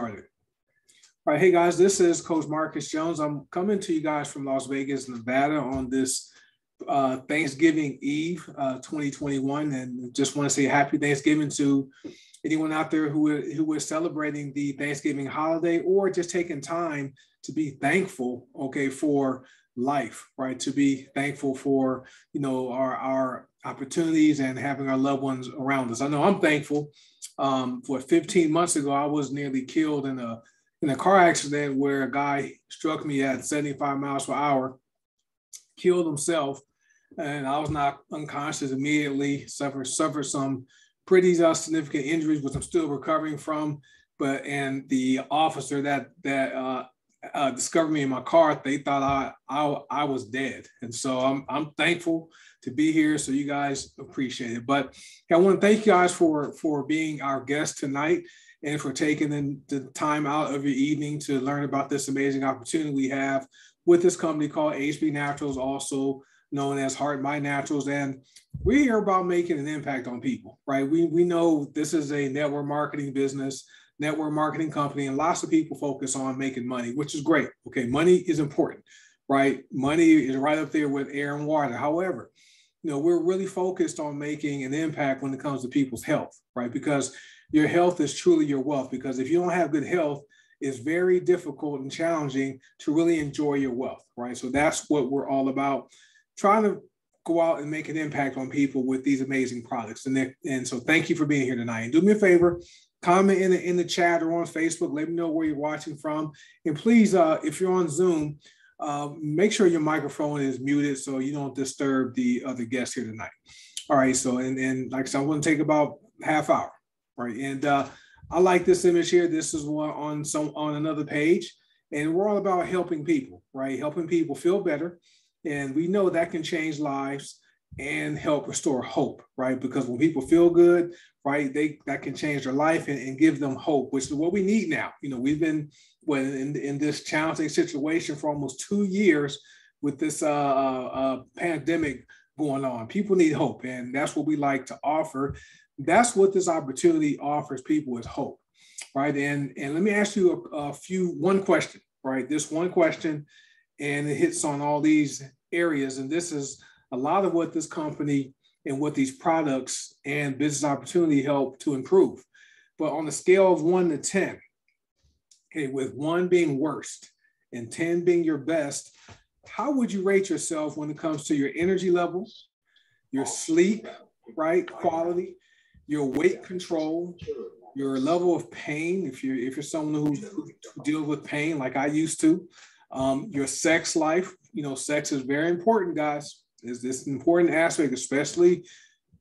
started. All right, hey guys, this is Coach Marcus Jones. I'm coming to you guys from Las Vegas, Nevada on this uh, Thanksgiving Eve uh, 2021. And just want to say happy Thanksgiving to anyone out there who, who is celebrating the Thanksgiving holiday or just taking time to be thankful, okay, for life, right? To be thankful for, you know, our, our opportunities and having our loved ones around us. I know I'm thankful. Um, for 15 months ago, I was nearly killed in a in a car accident where a guy struck me at 75 miles per hour, killed himself, and I was not unconscious immediately. suffered suffered some pretty uh, significant injuries, which I'm still recovering from. But and the officer that that uh, uh, discovered me in my car, they thought I, I I was dead, and so I'm I'm thankful to be here. So you guys appreciate it. But I want to thank you guys for for being our guest tonight and for taking the time out of your evening to learn about this amazing opportunity we have with this company called HB Naturals, also known as Heart My Naturals. And we're here about making an impact on people, right? We, we know this is a network marketing business, network marketing company, and lots of people focus on making money, which is great. Okay, money is important, right? Money is right up there with air and water. However, you know, we're really focused on making an impact when it comes to people's health, right? Because your health is truly your wealth. Because if you don't have good health, it's very difficult and challenging to really enjoy your wealth, right? So that's what we're all about, trying to go out and make an impact on people with these amazing products. And, and so thank you for being here tonight. And do me a favor, comment in the, in the chat or on Facebook. Let me know where you're watching from. And please, uh, if you're on Zoom, uh, make sure your microphone is muted so you don't disturb the other guests here tonight. All right, so and, and like I said, I'm going to take about half hour right? And uh, I like this image here. This is one on some on another page, and we're all about helping people, right? Helping people feel better, and we know that can change lives and help restore hope, right? Because when people feel good, right, they that can change their life and, and give them hope, which is what we need now. You know, we've been well, in, in this challenging situation for almost two years with this uh, uh, uh pandemic going on. People need hope, and that's what we like to offer that's what this opportunity offers people is hope, right? And and let me ask you a, a few one question, right? This one question, and it hits on all these areas. And this is a lot of what this company and what these products and business opportunity help to improve. But on a scale of one to 10, okay, with one being worst and 10 being your best, how would you rate yourself when it comes to your energy levels, your sleep, right, quality, your weight control, your level of pain, if you're if you're someone who, who deals with pain like I used to, um, your sex life, you know, sex is very important, guys. Is this important aspect, especially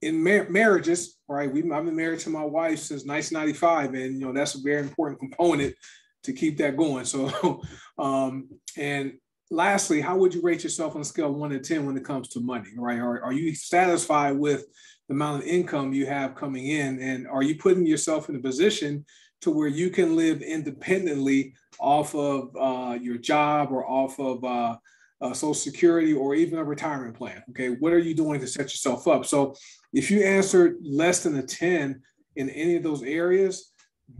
in mar- marriages, right? We I've been married to my wife since 1995, and you know that's a very important component to keep that going. So, um, and lastly, how would you rate yourself on a scale one to ten when it comes to money? Right? Are, are you satisfied with the amount of income you have coming in and are you putting yourself in a position to where you can live independently off of uh, your job or off of uh, uh, social security or even a retirement plan okay what are you doing to set yourself up so if you answered less than a 10 in any of those areas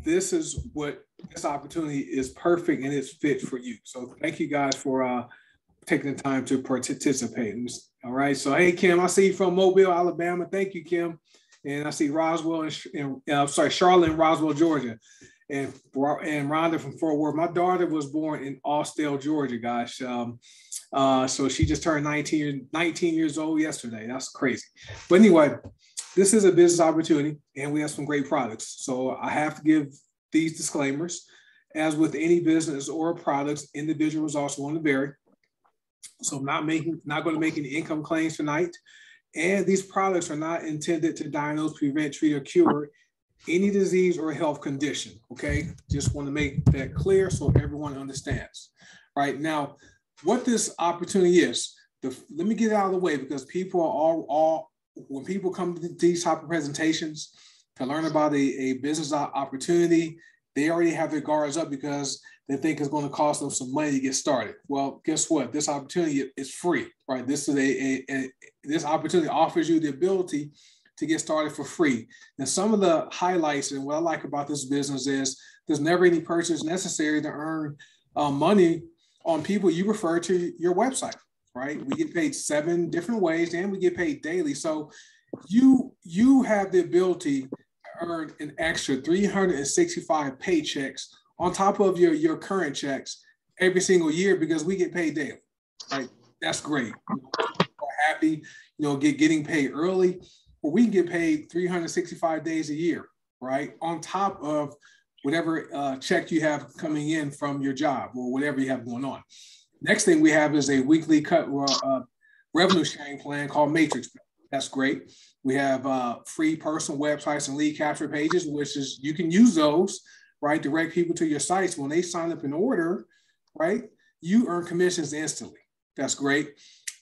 this is what this opportunity is perfect and it's fit for you so thank you guys for uh, taking the time to participate all right. So, hey, Kim, I see you from Mobile, Alabama. Thank you, Kim. And I see Roswell and, uh, sorry, Charlotte and Roswell, Georgia. And, and Rhonda from Fort Worth. My daughter was born in Austell, Georgia, guys. Um, uh, so she just turned 19, 19 years old yesterday. That's crazy. But anyway, this is a business opportunity and we have some great products. So I have to give these disclaimers. As with any business or products, individual results want to vary. So I'm not making, not going to make any income claims tonight. And these products are not intended to diagnose, prevent, treat, or cure any disease or health condition. Okay, just want to make that clear so everyone understands. Right, now what this opportunity is. The, let me get out of the way because people are all, all when people come to these type of presentations to learn about a, a business opportunity, they already have their guards up because they think it's going to cost them some money to get started. Well, guess what? This opportunity is free, right? This is a, a, a this opportunity offers you the ability to get started for free. And some of the highlights and what I like about this business is there's never any purchase necessary to earn uh, money on people you refer to your website, right? We get paid seven different ways and we get paid daily. So you you have the ability to earn an extra 365 paychecks on top of your, your current checks every single year because we get paid daily. Right? That's great. We're happy, you know, get getting paid early, but we can get paid 365 days a year, right? On top of whatever uh, check you have coming in from your job or whatever you have going on. Next thing we have is a weekly cut uh, revenue sharing plan called Matrix. That's great. We have uh, free personal websites and lead capture pages, which is you can use those, right? Direct people to your sites when they sign up an order, right? You earn commissions instantly. That's great.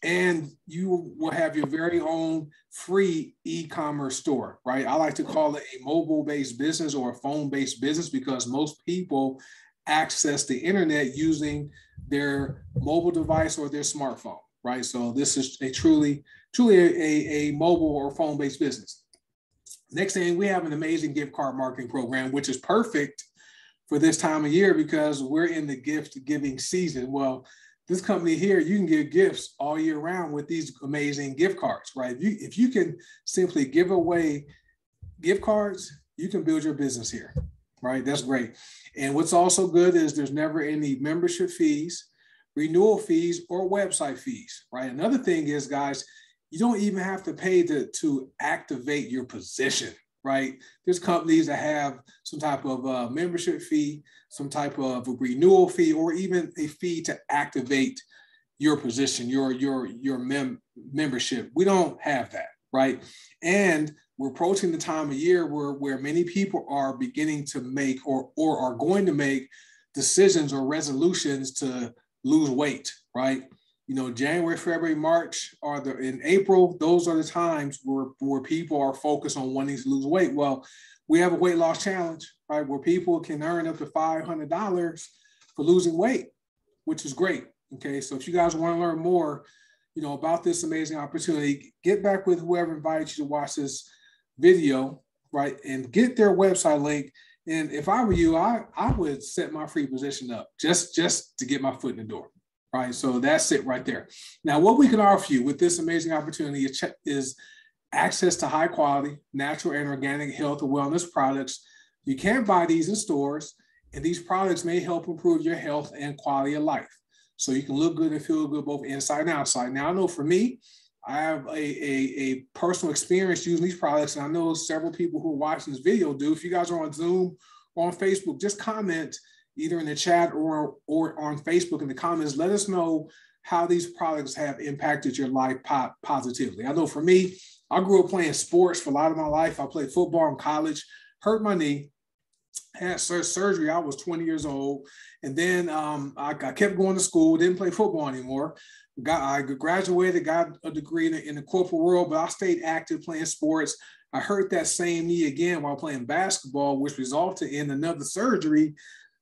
And you will have your very own free e-commerce store, right? I like to call it a mobile-based business or a phone-based business because most people access the internet using their mobile device or their smartphone, right? So this is a truly, truly a, a, a mobile or phone-based business. Next thing, we have an amazing gift card marketing program, which is perfect for this time of year because we're in the gift giving season. Well, this company here, you can give gifts all year round with these amazing gift cards, right? If you, if you can simply give away gift cards, you can build your business here, right? That's great. And what's also good is there's never any membership fees, renewal fees, or website fees, right? Another thing is, guys, you don't even have to pay to, to activate your position, right? There's companies that have some type of uh, membership fee, some type of renewal fee, or even a fee to activate your position, your your your mem- membership. We don't have that, right? And we're approaching the time of year where where many people are beginning to make or or are going to make decisions or resolutions to lose weight, right? You know, January, February, March, or the in April, those are the times where, where people are focused on wanting to lose weight. Well, we have a weight loss challenge, right, where people can earn up to $500 for losing weight, which is great. Okay, so if you guys want to learn more, you know, about this amazing opportunity, get back with whoever invited you to watch this video, right, and get their website link. And if I were you, I, I would set my free position up just just to get my foot in the door right? So that's it right there. Now, what we can offer you with this amazing opportunity is, access to high quality, natural and organic health and wellness products. You can't buy these in stores, and these products may help improve your health and quality of life. So you can look good and feel good both inside and outside. Now, I know for me, I have a, a, a personal experience using these products, and I know several people who are watching this video do. If you guys are on Zoom or on Facebook, just comment either in the chat or or on Facebook in the comments. Let us know how these products have impacted your life po- positively. I know for me, I grew up playing sports for a lot of my life. I played football in college, hurt my knee, had surgery. I was 20 years old, and then um, I, I, kept going to school. Didn't play football anymore. Got I graduated, got a degree in the, in the corporate world, but I stayed active playing sports. I hurt that same knee again while playing basketball, which resulted in another surgery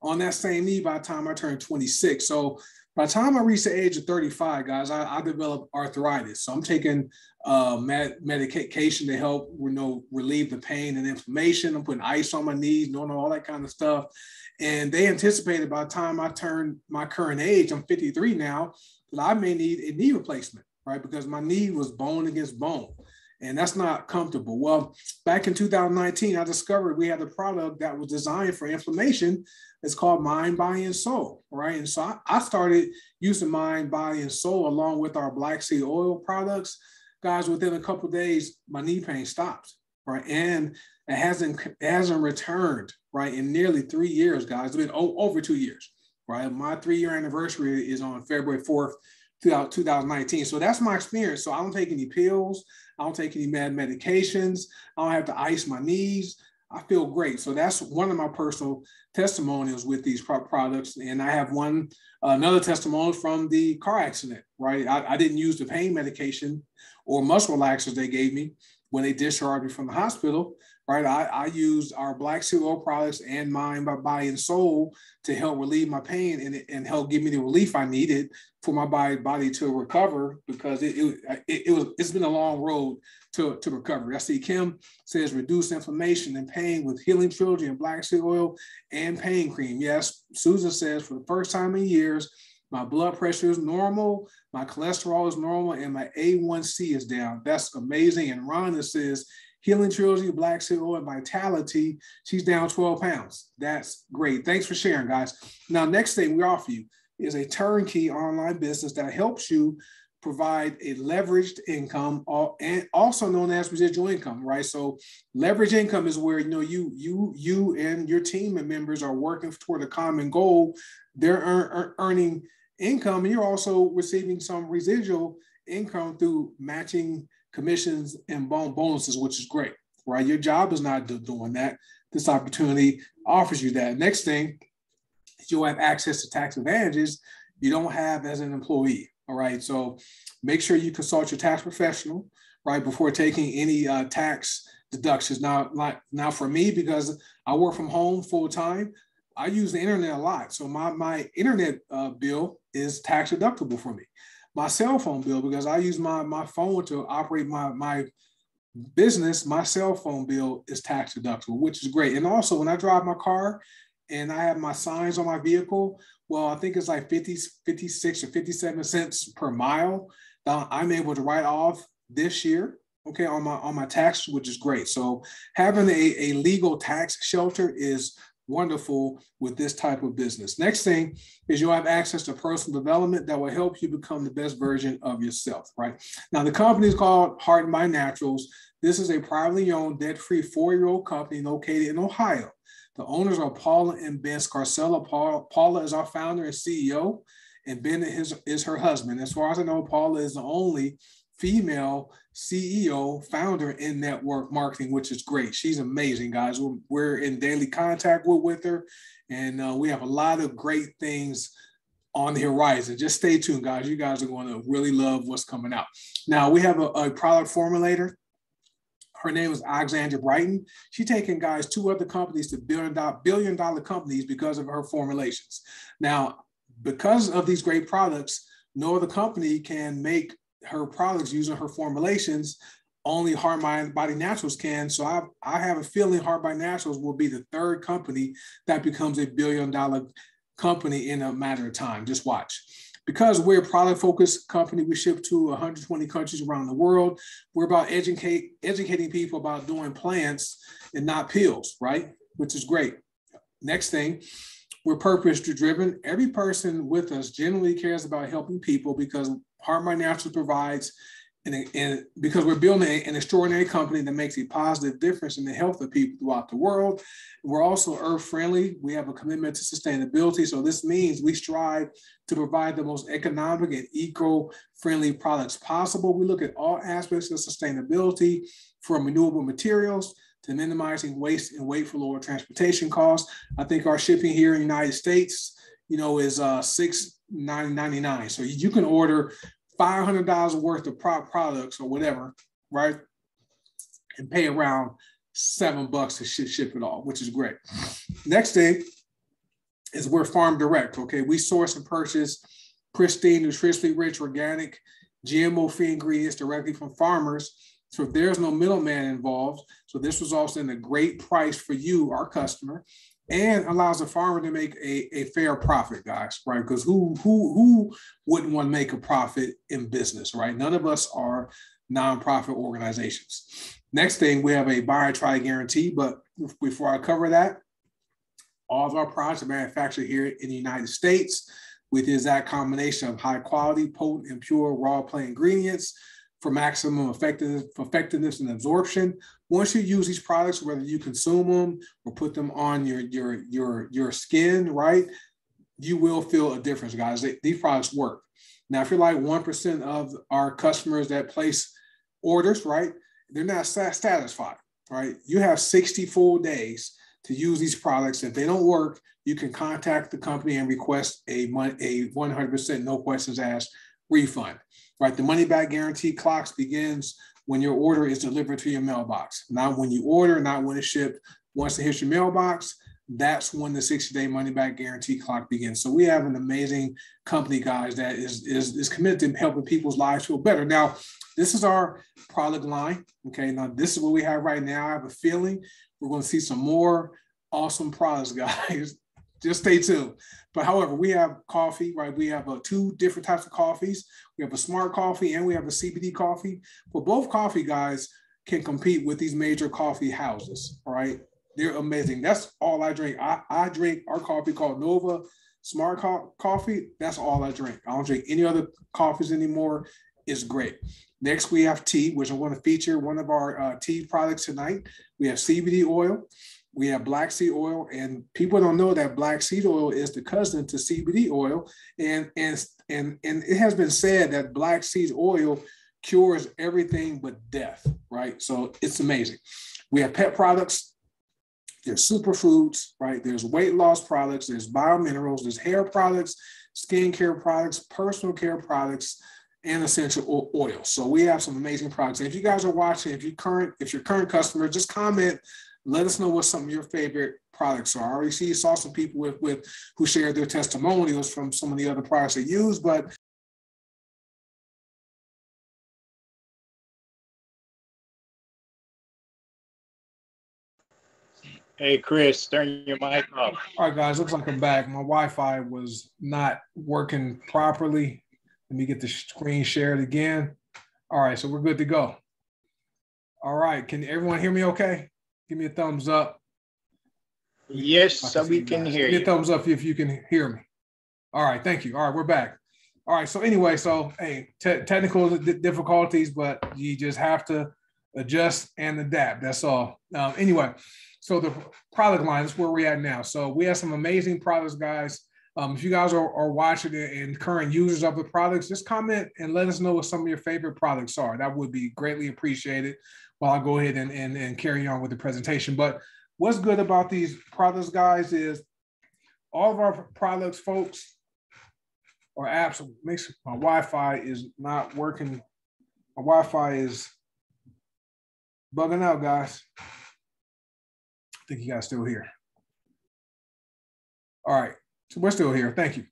on that same knee by the time I turned 26. So by the time I reached the age of 35, guys, I, I developed arthritis. So I'm taking uh, med- medication to help you know, relieve the pain and inflammation. I'm putting ice on my knees, doing all that kind of stuff. And they anticipated by the time I turned my current age, I'm 53 now, that I may need a knee replacement, right? Because my knee was bone against bone and that's not comfortable. Well, back in 2019, I discovered we had a product that was designed for inflammation. It's called Mind, Body, and Soul, right? And so I, I started using Mind, Body, and Soul along with our Black Seed Oil products. Guys, within a couple days, my knee pain stopped, right? And it hasn't it hasn't returned, right, in nearly three years, guys. It's been o- over two years, right? My three-year anniversary is on February 4th, 2019. So that's my experience. So I don't take any pills. I don't take any bad medications. I don't have to ice my knees. I feel great. So that's one of my personal testimonials with these products. And I have one, another testimonial from the car accident, right? I, I didn't use the pain medication or muscle relaxers they gave me, when they discharged me from the hospital, right? I, I used our Black Seed Oil products and Mind by Body and Soul to help relieve my pain and, and help give me the relief I needed for my body, body to recover because it, it, it, it was it's been a long road to, to recovery. I see Kim says reduce inflammation and pain with healing trilogy and black seed oil and pain cream. Yes, Susan says for the first time in years, my blood pressure is normal, my cholesterol is normal, and my A1C is down. That's amazing. And Rhonda says Healing Trilogy, Black Oil, and VitaliTea. She's down 12 pounds. That's great. Thanks for sharing, guys. Now, next thing we offer you is a turnkey online business that helps you provide a leveraged income, uh, and also known as residual income, right? So, leverage income is where you know you you you and your team and members are working toward a common goal. They're earn, earning income, and you're also receiving some residual income through matching commissions and bonuses, which is great, right? Your job is not doing that. This opportunity offers you that. Next thing, you'll have access to tax advantages you don't have as an employee. All right. So make sure you consult your tax professional, right, before taking any uh, tax deductions. Now, like now for me, because I work from home full time, I use the internet a lot. So my my internet uh, bill is tax deductible for me my cell phone bill because I use my, my phone to operate my, my business. My cell phone bill is tax deductible, which is great. And also, when I drive my car and I have my signs on my vehicle, well, I think it's like 50, 56 or 57 cents per mile. I'm able to write off this year okay on my on my tax which is great so having a, a legal tax shelter is wonderful with this type of business. Next thing is you'll have access to personal development that will help you become the best version of yourself, right? Now, the company is called Heart and Mind Naturals. This is a privately owned, debt free four year old company located in Ohio. The owners are Paula and Ben Scarcella. Paula, is our founder and CEO, and Ben is, is her husband. As far as I know, Paula is the only female CEO, founder in network marketing, which is great. She's amazing, guys. We're, we're in daily contact with, with her, and uh, we have a lot of great things on the horizon. Just stay tuned, guys. You guys are going to really love what's coming out. Now, we have a, a product formulator. Her name is Alexandra Brighton. She's taken guys two other companies to billion dollar, billion dollar companies because of her formulations. Now, because of these great products, no other company can make her products using her formulations only Heart Mind Body Naturals can. So I, I have a feeling Heart Body Naturals will be the third company that becomes a billion dollar company in a matter of time. Just watch. Because we're a product focused company, we ship to 120 countries around the world. We're about educate, educating people about doing plants and not pills, right? Which is great. Next thing, we're purpose driven. Every person with us generally cares about helping people because Heart Mind Naturals provides, and, and because we're building an extraordinary company that makes a positive difference in the health of people throughout the world. We're also earth friendly. We have a commitment to sustainability. So this means we strive to provide the most economic and eco-friendly products possible. We look at all aspects of sustainability from renewable materials to minimizing waste and weight for lower transportation costs. I think our shipping here in the United States, you know, is uh, six nine ninety nine. So you can order five hundred dollars worth of pro- products or whatever, right, and pay around seven bucks to ship, ship it all, which is great. Next thing is we're farm direct. Okay, we source and purchase pristine, nutritionally rich, organic, GMO-free ingredients directly from farmers. So there's no middleman involved. So this results in a great price for you, our customer and allows the farmer to make a, a fair profit, guys, right? Because who who who wouldn't want to make a profit in business, right? None of us are nonprofit organizations. Next thing, we have a buy try guarantee, but before I cover that, all of our products are manufactured here in the United States with the exact combination of high quality, potent, and pure raw plant ingredients for maximum effectiveness, effectiveness and absorption. Once you use these products, whether you consume them or put them on your your your your skin, right, you will feel a difference, guys. They, these products work. Now, if you're like one percent of our customers that place orders, right, they're not satisfied, right? You have 60 full days to use these products. If they don't work, you can contact the company and request a, a 100% no questions asked refund right? The money back guarantee clocks begins when your order is delivered to your mailbox. Not when you order, not when it's shipped. Once it hits your mailbox, that's when the 60 day money back guarantee clock begins. So we have an amazing company, guys, that is, is, is committed to helping people's lives feel better. Now, this is our product line. Okay. Now, this is what we have right now. I have a feeling we're going to see some more awesome products, guys. Just stay tuned. But however, we have coffee, right? We have uh, two different types of coffees. We have a smart coffee and we have a CBD coffee. But both coffee guys can compete with these major coffee houses, all right? They're amazing. That's all I drink. I, I drink our coffee called Nova Smart Co- Coffee. That's all I drink. I don't drink any other coffees anymore. It's great. Next, we have tea, which I want to feature one of our uh, tea products tonight. We have CBD oil, we have black seed oil, and people don't know that black seed oil is the cousin to CBD oil, and and and and it has been said that black seed oil cures everything but death. Right, so it's amazing. We have pet products there's superfoods, right? There's weight loss products, there's biominerals, there's hair products, skincare products, personal care products, and essential oil. So we have some amazing products. And if you guys are watching, if you current, if you're current customer, just comment. Let us know what some of your favorite products are. I already see saw some people with with who shared their testimonials from some of the other products they use, but Hey, Chris, turn your mic off. All right, guys, looks like I'm back. My Wi-Fi was not working properly. Let me get the screen shared again. All right, so we're good to go. All right, can everyone hear me okay? Give me a thumbs up. Yes, so we can hear you. Give a thumbs up if you can hear me. All right, thank you. All right, we're back. All right, so anyway, so hey, te- technical difficulties, but you just have to adjust and adapt. That's all. Um, anyway, so the product line is where we're at now. So we have some amazing products, guys. Um, if you guys are, are watching it and current users of the products, just comment and let us know what some of your favorite products are. That would be greatly appreciated while I go ahead and, and, and carry on with the presentation. But what's good about these products, guys, is all of our products, folks, or apps makes my Wi-Fi is not working. My Wi-Fi is bugging out, guys I think you guys still here. All right, so we're still here. Thank you.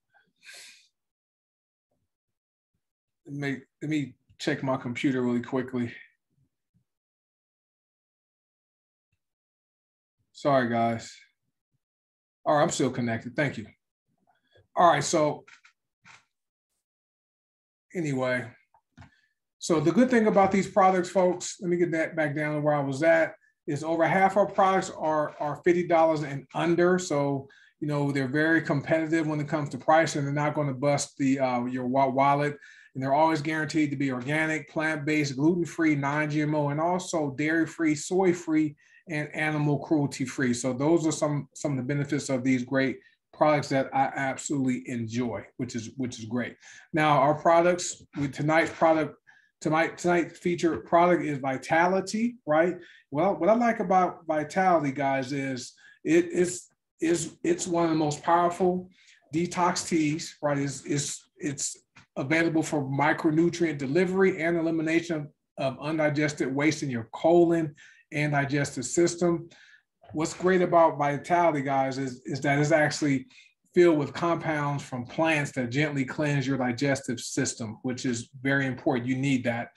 Let me, let me check my computer really quickly. Sorry, guys. All right, I'm still connected. Thank you. All right, so anyway, so the good thing about these products, folks, let me get that back down to where I was at is over half our products are are fifty dollars and under. So you know they're very competitive when it comes to price, and they're not going to bust the uh, your wallet. And they're always guaranteed to be organic, plant-based, gluten-free, non-GMO, and also dairy-free, soy-free, and animal cruelty-free. So those are some some of the benefits of these great products that I absolutely enjoy, which is which is great. Now our products with tonight's product tonight tonight's feature product is VitaliTea, right? Well, what I like about VitaliTea, guys, is it is is it's one of the most powerful detox teas, right? Is is it's available for micronutrient delivery and elimination of undigested waste in your colon and digestive system. What's great about VitaliTea, guys, is, is that it's actually filled with compounds from plants that gently cleanse your digestive system, which is very important. You need that.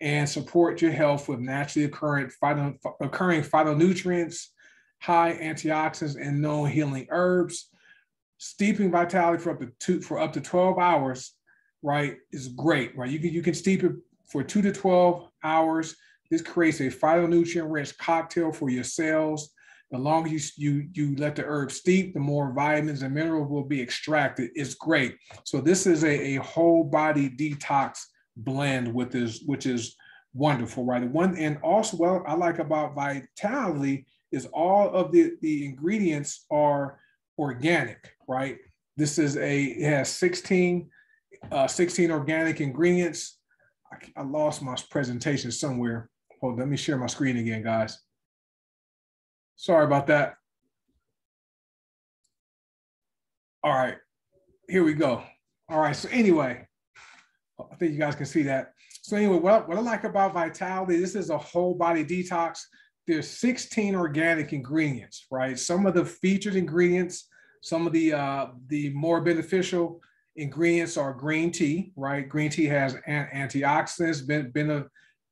And support your health with naturally occurring, phyto, occurring phytonutrients, high antioxidants, and known healing herbs. Steeping VitaliTea for up to two for up to 12 hours, right, is great, right? You can you can steep it for two to 12 hours. This creates a phytonutrient rich cocktail for your cells the longer you, you, you let the herb steep, the more vitamins and minerals will be extracted. It's great. So this is a, a whole body detox blend with this, which is wonderful, right? One and also what I like about VitaliTea is all of the, the ingredients are organic, right? This is a, it has 16, uh, 16 organic ingredients. I, I lost my presentation somewhere. Hold, let me share my screen again, guys. Sorry about that. All right, here we go. All right, so anyway, I think you guys can see that. So anyway, what, what I like about VitaliTea, this is a whole body detox. There's 16 organic ingredients, right? Some of the featured ingredients, some of the uh, the more beneficial ingredients are green tea, right? Green tea has an- antioxidants, been, been ben-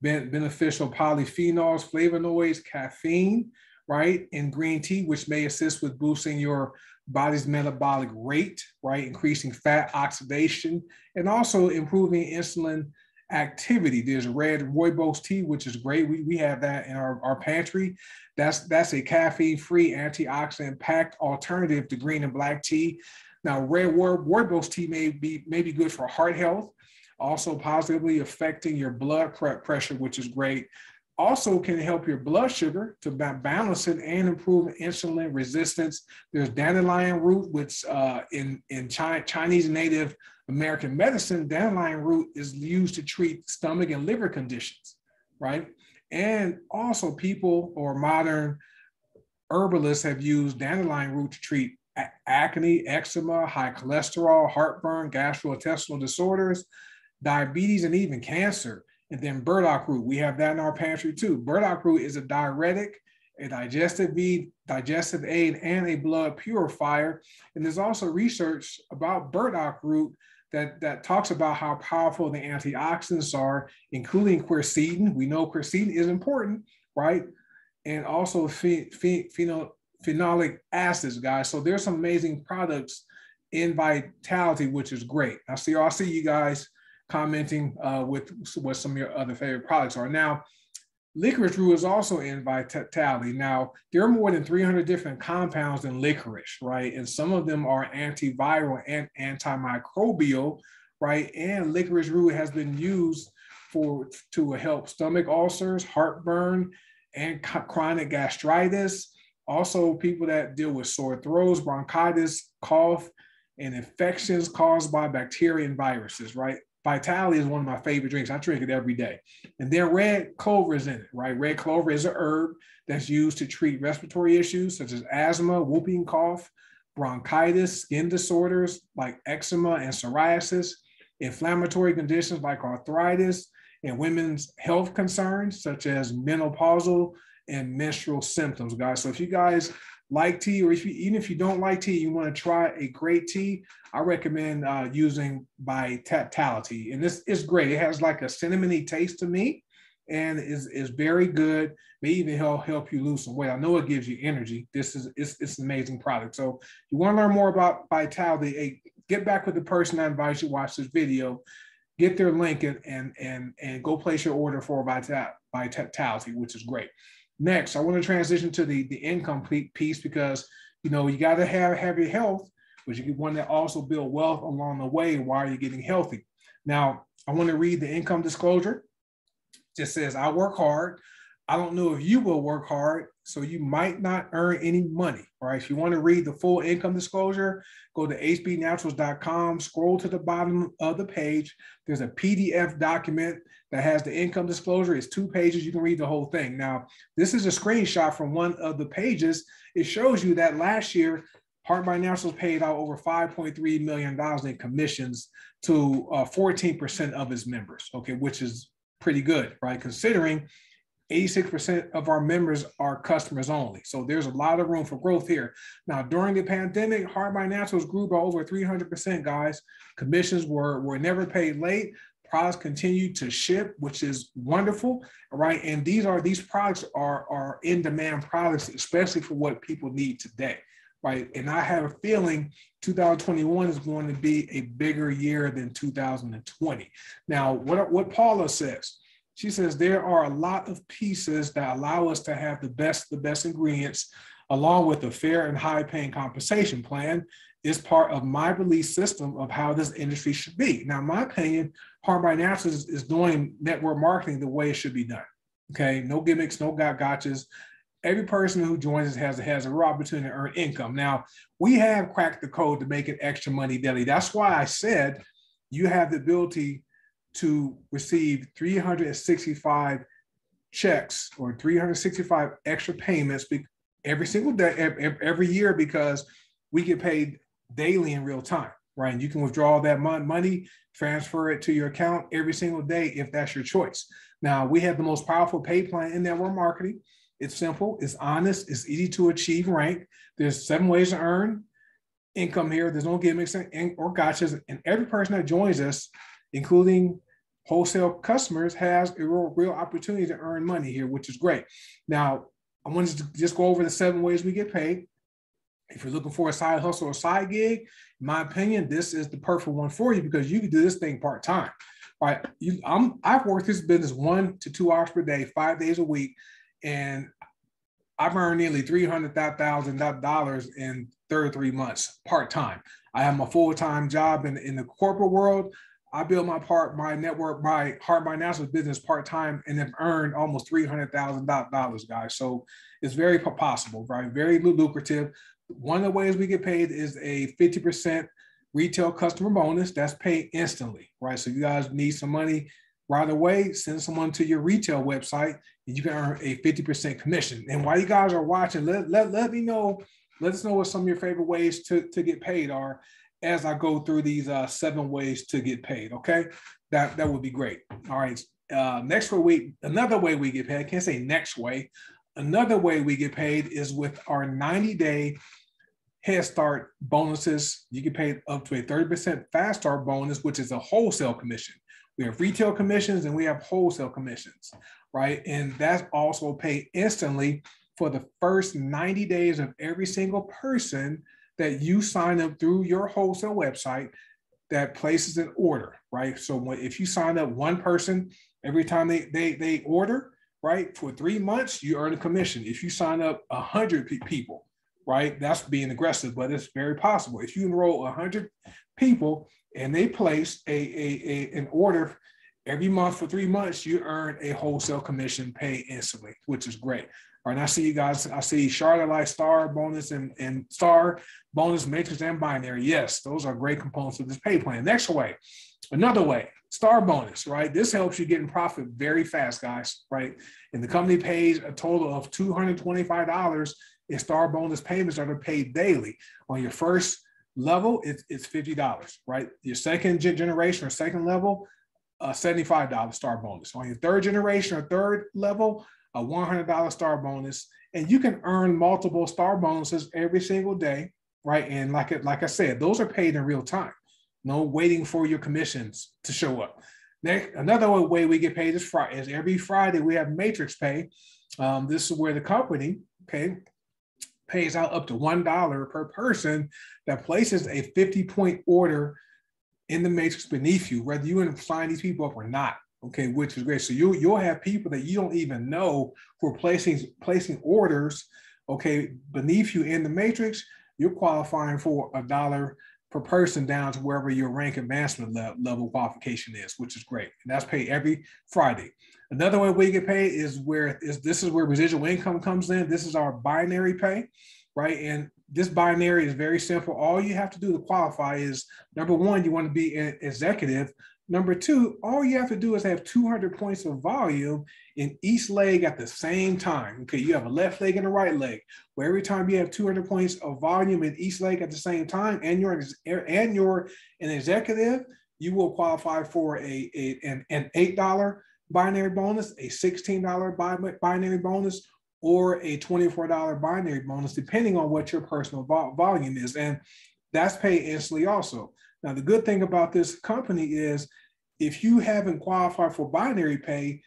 beneficial polyphenols, flavonoids, caffeine, right? In green tea, which may assist with boosting your body's metabolic rate, right? Increasing fat oxidation and also improving insulin activity. There's red rooibos tea, which is great. We, we have that in our, our pantry. That's that's a caffeine-free, antioxidant-packed alternative to green and black tea. Now, red rooibos tea may be may be good for heart health, also positively affecting your blood pressure, which is great. Also can help your blood sugar to balance it and improve insulin resistance. There's dandelion root, which uh, in, in Chinese native American medicine, dandelion root is used to treat stomach and liver conditions, right? And also people or modern herbalists have used dandelion root to treat acne, eczema, high cholesterol, heartburn, gastrointestinal disorders, diabetes, and even cancer. And then burdock root, we have that in our pantry too. Burdock root is a diuretic, a digestive aid, digestive aid, and a blood purifier. And there's also research about burdock root that, that talks about how powerful the antioxidants are, including quercetin. We know quercetin is important, right? And also phe, phe, phenol, phenolic acids, guys. So there's some amazing products in VitaliTea, which is great. I see, I'll see you guys commenting uh, with what some of your other favorite products are. Now, licorice root is also in VitaliTea. Now, there are more than 300 different compounds in licorice, right? And some of them are antiviral and antimicrobial, right? And licorice root has been used for to help stomach ulcers, heartburn, and chronic gastritis. Also, people that deal with sore throats, bronchitis, cough, and infections caused by bacteria and viruses, right? VitaliTea is one of my favorite drinks. I drink it every day. And then red clover is in it, right? Red clover is a herb that's used to treat respiratory issues such as asthma, whooping cough, bronchitis, skin disorders like eczema and psoriasis, inflammatory conditions like arthritis, and women's health concerns such as menopausal and menstrual symptoms, guys. So if you guys like tea, or if you even if you don't like tea, you want to try a great tea, I recommend uh, using VitaliTea. And this is great. It has like a cinnamony taste to me and is, is very good. May even help help you lose some weight. I know it gives you energy. This is it's, it's an amazing product. So you want to learn more about VitaliTea, hey, get back with the person I advise you watch this video. Get their link and and and, and go place your order for VitaliTea, which is great. Next, I want to transition to the, the income piece because you know you got to have have your health, but you want to also build wealth along the way while you're getting healthy. Now, I want to read the income disclosure. It just says, I work hard. I don't know if you will work hard, so you might not earn any money. Right. If you want to read the full income disclosure, go to hbnaturals.com, scroll to the bottom of the page. There's a PDF document that has the income disclosure. It's two pages. You can read the whole thing. Now, this is a screenshot from one of the pages. It shows you that last year, Heart Body Naturals paid out over $5.3 million in commissions to uh, 14% of its members, okay, which is pretty good, right? Considering 86% of our members are customers only. So there's a lot of room for growth here. Now, during the pandemic, Heart Body Naturals grew by over 300%, guys. Commissions were, were never paid late. Products continue to ship, which is wonderful, right? And these are these products are, are in demand products, especially for what people need today, right? And I have a feeling 2021 is going to be a bigger year than 2020. Now, what, what Paula says, she says there are a lot of pieces that allow us to have the best, the best ingredients, along with a fair and high paying compensation plan, is part of my belief system of how this industry should be. Now, my opinion, Heart Body Naturals is, is doing network marketing the way it should be done. Okay, no gimmicks, no got gotchas. Every person who joins us has, has a real opportunity to earn income. Now, we have cracked the code to make it extra money daily. That's why I said you have the ability to receive 365 checks or 365 extra payments every single day, every year, because we get paid daily in real time. right? And you can withdraw that money, transfer it to your account every single day if that's your choice. Now, we have the most powerful pay plan in network marketing. It's simple, it's honest, it's easy to achieve rank. There's seven ways to earn income here. There's no gimmicks or gotchas. And every person that joins us, including wholesale customers, has a real, real opportunity to earn money here, which is great. Now, I wanted to just go over the seven ways we get paid. If you're looking for a side hustle or side gig, in my opinion, this is the perfect one for you because you can do this thing part time. Right? You, I'm I've worked this business one to two hours per day, five days a week, and I've earned nearly three hundred thousand dollars in 33 months part time. I have my full time job in, in the corporate world. I build my part, my network, my heart, my national business part time, and have earned almost three hundred thousand dollars, guys. So it's very possible, right? Very lucrative. One of the ways we get paid is a fifty percent retail customer bonus. That's paid instantly, right? So you guys need some money right away. Send someone to your retail website, and you can earn a fifty percent commission. And while you guys are watching, let let let me know let us know what some of your favorite ways to, to get paid are as I go through these uh, seven ways to get paid. Okay, that that would be great. All right. Uh, next week, another way we get paid. I can't say next way. Another way we get paid is with our 90 day Head Start bonuses. You get paid up to a 30% Fast Start bonus, which is a wholesale commission. We have retail commissions and we have wholesale commissions, right? And that's also paid instantly for the first 90 days of every single person that you sign up through your wholesale website that places an order, right? So if you sign up one person every time they they they order, right, for three months, you earn a commission. If you sign up a hundred people, right, that's being aggressive, but it's very possible. If you enroll a hundred people and they place a, a, a an order every month for three months, you earn a wholesale commission pay instantly, which is great. All right, I see you guys. I see Charlotte Light Star bonus and, and Star bonus matrix and binary. Yes, those are great components of this pay plan. Next way, another way, Star bonus, right? This helps you get in profit very fast, guys, right? And the company pays a total of $225 in Star bonus payments that are paid daily. On your first level, it's, it's $50, right? Your second generation or second level, uh, $75 Star bonus. On your third generation or third level, a $100 star bonus, and you can earn multiple star bonuses every single day, right? And like it, like I said, those are paid in real time. No waiting for your commissions to show up. Next, another way we get paid is Friday. Is every Friday we have matrix pay. Um, this is where the company okay pays out up to one dollar per person that places a 50 point order in the matrix beneath you, whether you sign these people up or not okay, which is great. So you you'll have people that you don't even know who are placing placing orders, okay, beneath you in the matrix. You're qualifying for a dollar per person down to wherever your rank advancement le- level qualification is, which is great. And that's paid every Friday. Another way we get paid is where is this is where residual income comes in. This is our binary pay, right? And this binary is very simple. All you have to do to qualify is number one, you want to be an executive Number two, all you have to do is have 200 points of volume in each leg at the same time. Okay, you have a left leg and a right leg. Where every time you have 200 points of volume in each leg at the same time, and you're and you're an executive, you will qualify for a, a an, an eight dollar binary bonus, a $16 binary bonus, or a $24 binary bonus, depending on what your personal volume is. And that's paid instantly also. Now, the good thing about this company is if you haven't qualified for binary pay,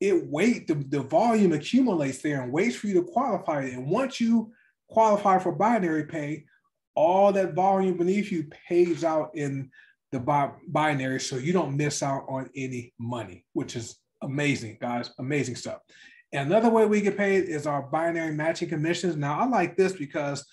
it wait the, the volume accumulates there and waits for you to qualify. And once you qualify for binary pay, all that volume beneath you pays out in the bi- binary, so you don't miss out on any money, which is amazing, guys. Amazing stuff. And another way we get paid is our binary matching commissions. Now, I like this because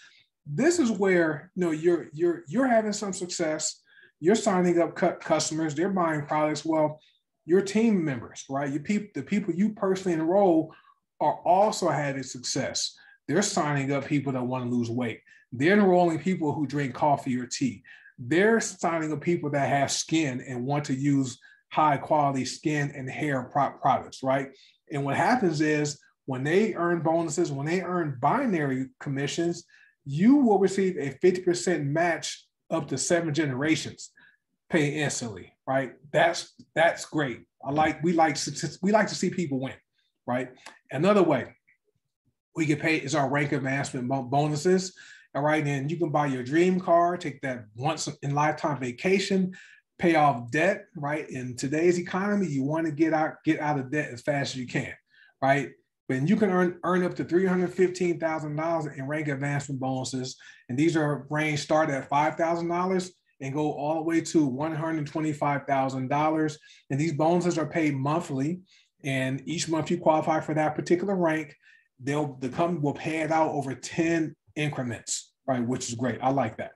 this is where you know you're you're you're having some success you're signing up customers, they're buying products. Well, your team members, right? Your people, the people you personally enroll are also having success. They're signing up people that want to lose weight. They're enrolling people who drink coffee or tea. They're signing up people that have skin and want to use high quality skin and hair products, right? And what happens is when they earn bonuses, when they earn binary commissions, you will receive a 50% match up to seven generations pay instantly, right? That's that's great. I like we like we like to see people win, right? Another way we get paid is our rank advancement bonuses. All right, and you can buy your dream car, take that once in lifetime vacation, pay off debt. Right in today's economy, you want to get out get out of debt as fast as you can, right? But you can earn earn up to three hundred fifteen thousand dollars in rank advancement bonuses, and these are range start at five thousand dollars and go all the way to one hundred twenty five thousand dollars. And these bonuses are paid monthly, and each month you qualify for that particular rank they'll the company will pay it out over 10 increments, right? Which is great. I like that.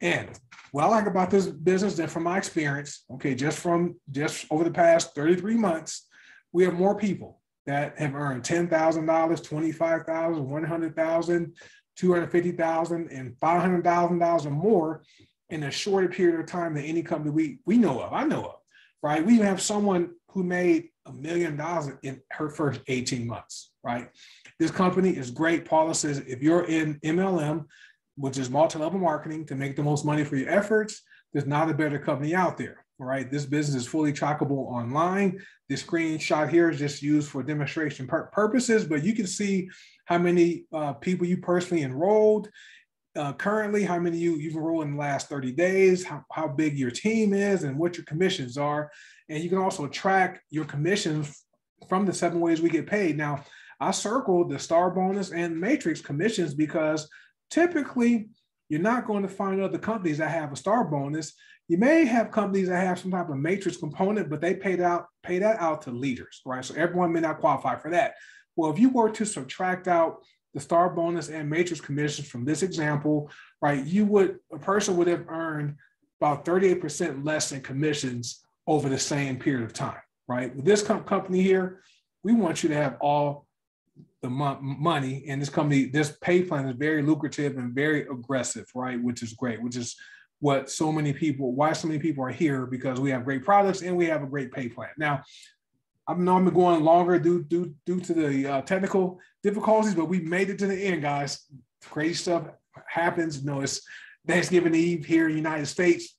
And what I like about this business, and from my experience, okay, just from just over the past 33 months, we have more people that have earned $10,000, $25,000, $100,000, $250,000, and $500,000 or more in a shorter period of time than any company we, we know of. I know of, right? We have someone who made a million dollars in her first 18 months, right? This company is great. Paula says if you're in MLM, which is multi-level marketing, to make the most money for your efforts, there's not a better company out there. All right. This business is fully trackable online. This screenshot here is just used for demonstration pur- purposes, but you can see how many uh, people you personally enrolled uh, currently, how many you, you've enrolled in the last 30 days, how, how big your team is, and what your commissions are. And you can also track your commissions from the seven ways we get paid. Now, I circled the star bonus and matrix commissions because typically you're not going to find other companies that have a star bonus. You may have companies that have some type of matrix component, but they paid out pay that out to leaders, right? So everyone may not qualify for that. Well, if you were to subtract out the star bonus and matrix commissions from this example, right, you would a person would have earned about 38% less in commissions over the same period of time, right? With this company here, we want you to have all the mo- money and this company this pay plan is very lucrative and very aggressive right which is great which is what so many people why so many people are here because we have great products and we have a great pay plan. Now i know i'm going longer due due due to the uh, technical difficulties but we made it to the end guys. Crazy stuff happens. You know it's thanksgiving eve here in the united states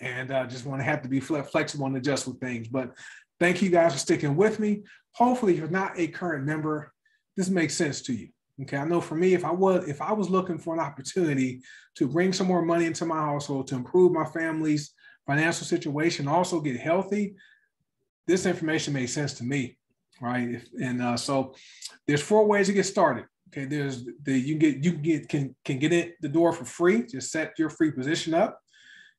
and uh, just want to have to be flexible and adjust with things. But Thank you guys for sticking with me. Hopefully, you're not a current member, this makes sense to you. Okay, I know for me, if I was if I was looking for an opportunity to bring some more money into my household to improve my family's financial situation, also get healthy, this information made sense to me, right? And uh, so there's four ways to get started. Okay, there's the you get you get can can get in the door for free. Just set your free position up.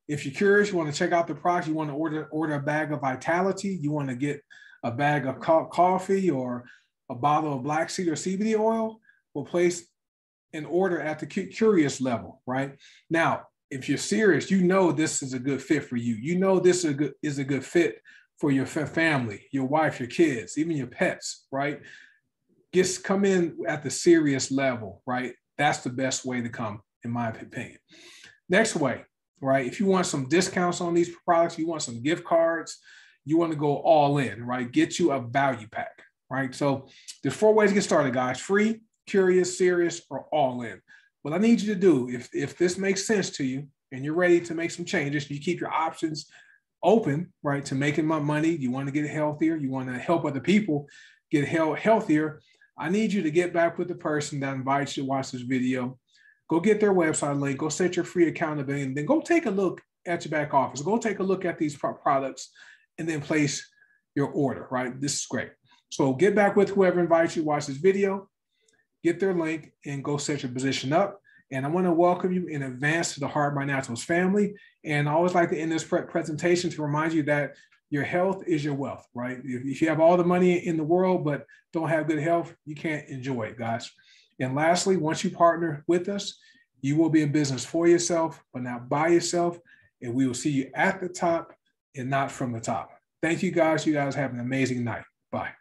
If you're curious, you want to check out the product, you want to order order a bag of VitaliTea, you want to get a bag of co- coffee or a bottle of black seed or CBD oil, we'll place an order at the curious level, right? Now, if you're serious, you know this is a good fit for you. You know this is a good, is a good fit for your family, your wife, your kids, even your pets, right? Just come in at the serious level, right? That's the best way to come, in my opinion. Next way, right? If you want some discounts on these products, you want some gift cards, you want to go all in, right? Get you a value pack, right? So there's four ways to get started, guys. Free, curious, serious, or all in. What I need you to do, if, if this makes sense to you and you're ready to make some changes, you keep your options open, right? To making my money. You want to get healthier. You want to help other people get healthier. I need you to get back with the person that invites you to watch this video Go get their website link, go set your free account up, and then go take a look at your back office. Go take a look at these products and then place your order, right? This is great. So get back with whoever invites you watch this video, get their link, and go set your position up. And I want to welcome you in advance to the Heart Body Naturals family. And I always like to end this pre- presentation to remind you that your health is your wealth, right? If you have all the money in the world but don't have good health, you can't enjoy it, guys. And lastly, once you partner with us, you will be in business for yourself, but not by yourself. And we will see you at the top and not from the top. Thank you guys. You guys have an amazing night. Bye.